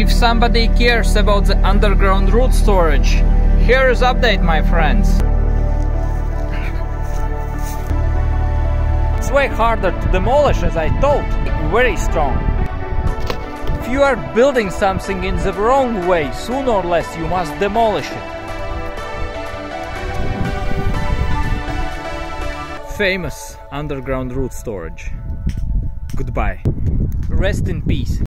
If somebody cares about the underground root storage, here is update my friends. It's way harder to demolish as I thought, very strong. If you are building something in the wrong way, sooner or less you must demolish it. Famous underground root storage. Goodbye. Rest in peace.